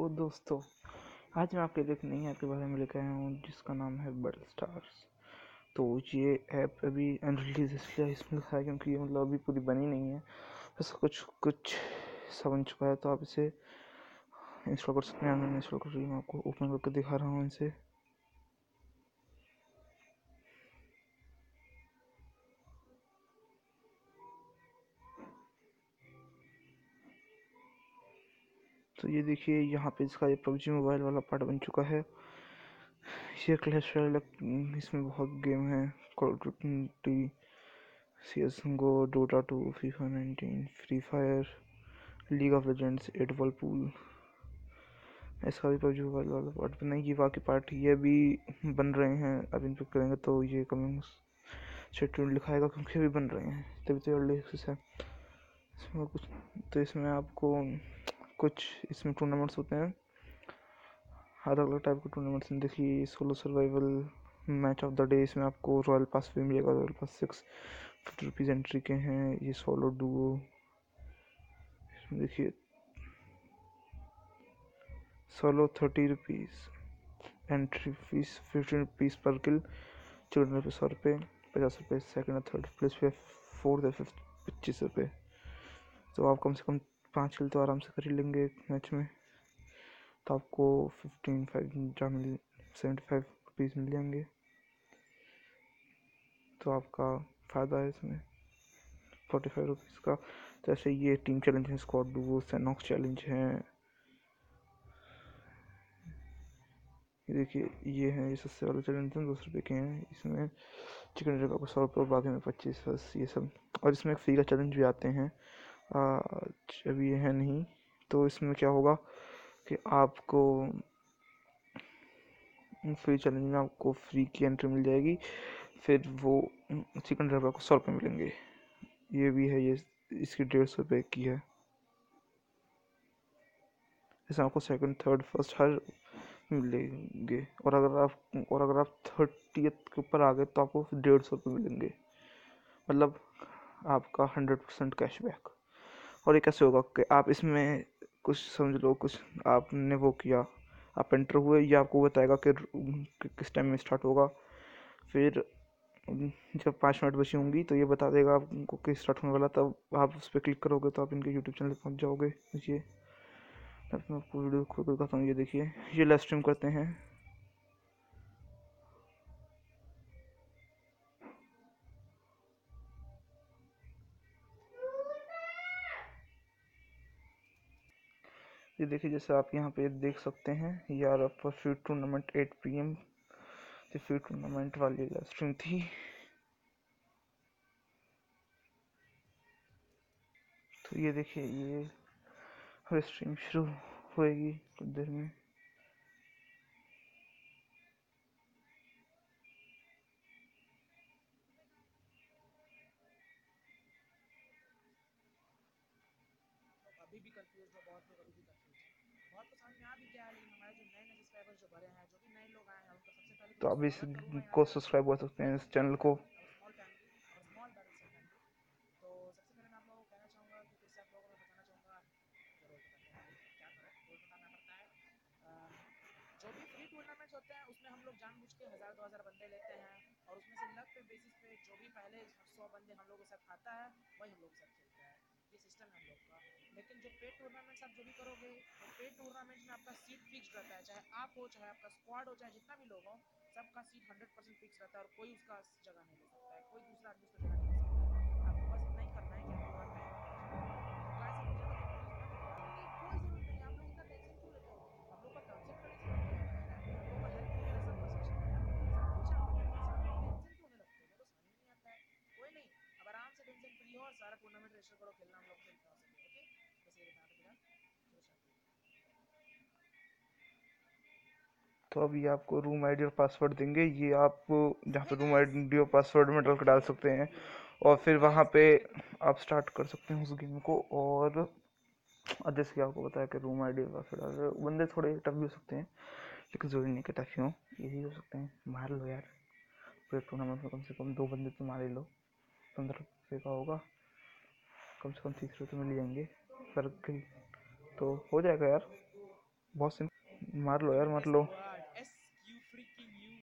तो दोस्तों, आज मैं आपके लिए एक नई ऐप के बारे में लेकर आया हूँ, जिसका नाम है बटल स्टार्स तो ये ऐप अभी अनरिलीज इसलिए इसमें है क्योंकि ये मतलब अभी पूरी बनी नहीं है। बस कुछ कुछ सा बन चुका है तो आप इसे इंस्टॉल कर सकते हैं। मैं इंस्टॉल कर रही हूँ, आपको ओपन करके दिखा रहा हूँ इसे। तो ये देखिए, यहाँ पे इसका ये पबजी मोबाइल वाला पार्ट बन चुका है। ये क्लैश रॉयल इसमें बहुत गेम है। Call C S go Dota two FIFA nineteen free fire league of legends eight ball pool इसका भी पबजी मोबाइल वाला पार्ट बनाई ये बाकी पार्ट ये भी बन रहे हैं। अब इन पर करेंगे तो ये कमिंग शेड्यूल लिखाएगा क्योंकि अभी बन रहे हैं। तभी तो अर्ली एक्सेस है। इसमें कुछ तो इसमें आपको कुछ इसमें टूर्नामेंट्स होते हैं। अलग अलग टाइप के टूर्नामेंट्स में देखिए solo survival match of the day इसमें आपको रॉयल पास भी मिलेगा। Royal pass six fifty rupees entry के हैं। ये सोलो डुओ इसमें देखिए solo thirty rupees entry fees fifteen rupees पर किल चौदह रुपये सौ रुपये पचास रुपये सेकेंड और थर्ड प्लेस पे फोर्थ और फिफ्थ पच्चीस रुपये तो आप कम से कम पाँच किल तो आराम से कर ही लेंगे एक मैच में। तो आपको फिफ्टीन फाइव जहाँ मिल सेवेंटी फाइव रुपीज़ मिल जाएँगे। तो आपका फ़ायदा है इसमें फोर्टी फाइव रुपीज़ का। तो ऐसे ये टीम चैलेंज है स्क्वाड डुओ सैनॉक्स चैलेंज है। देखिए, ये है, ये सस्ते वाले चैलेंज हैं, दो सौ रुपये के हैं। इसमें चिकन डिनर आपको सौ रुपये और बाकी में पच्चीस बस, ये सब। और इसमें एक फ्री का चैलेंज भी आते हैं। अभी ये है नहीं तो इसमें क्या होगा कि आपको फ्री चैलेंज में आपको फ्री की एंट्री मिल जाएगी। फिर वो चिकन ड्राइवर को सौ रुपये मिलेंगे। ये भी है, ये इसकी डेढ़ सौ रुपये की है। इसमें आपको सेकंड थर्ड फ़र्स्ट हर मिलेंगे। और अगर आप, और अगर आप थर्टी के ऊपर आ गए तो आपको डेढ़ सौ रुपये मिलेंगे। मतलब आपका हंड्रेड परसेंट कैशबैक और ये कैसे होगा कि आप इसमें कुछ समझ लो, कुछ आपने वो किया, आप एंटर हुए, ये आपको बताएगा कि किस टाइम में स्टार्ट होगा। फिर जब पाँच मिनट बची होंगी तो ये बता देगा आपको कि स्टार्ट होने वाला, तब आप उस पर क्लिक करोगे तो आप इनके यूट्यूब चैनल पर पहुँच जाओगे। ये, मैं आपको वीडियो खोल कर दिखाता हूँ, ये देखिए। ये लाइव स्ट्रीम करते हैं। ये देखिए, जैसे आप यहाँ पे देख सकते हैं यार आपका free tournament eight P M free tournament वाली स्ट्रीम थी। तो ये देखिए, ये स्ट्रीम शुरू होएगी कुछ देर में। अभी भी कंफ्यूज बहुत तो आप इसको सब्सक्राइब कर सकते हैं इस चैनल को। तो जो भी फ्री टूर्नामेंट्स होते हैं उसमें हम लोग जानबूझ के हज़ार दो हज़ार बंदे लेते हैं और उसमें से लक पे बेसिस पे जो भी पहले सौ बंदे हम लोगों के साथ खाता है वही हम लोग के साथ ये सिस्टम है हम लोग का। लेकिन जो पेड टूर्नामेंट्स आप जो भी करोगे तो पेड टूर्नामेंट में आपका सीट फिक्स रहता है, चाहे आप हो, चाहे आपका स्क्वाड हो, चाहे जितना भी लोग हो, सबका सीट हंड्रेड परसेंट फिक्स रहता है और कोई उसका जगह नहीं ले सकता है, कोई तो ये आपको रूम आईडी और पासवर्ड देंगे। ये आप जहाँ पर रूम आईडी और पासवर्ड में डाल कर डाल सकते हैं और फिर वहाँ पे आप स्टार्ट कर सकते हैं उस गेम को। और जैसे कि आपको बताया कि रूम आईडी और पासवर्ड बंदे थोड़े टफ भी हो सकते हैं, लेकिन ज़रूरी नहीं कि टफ ही हो यही हो सकते हैं। मार लो यार। पूरे टूर्नामेंट में कम से कम दो बंदे तो मार ही लो। पंद्रह रुपये का होगा। कम से कम तीस रुपये तो मिल जाएँगे। पर तो हो जाएगा यार। बहुत सिंपल मार लो यार, मार लो।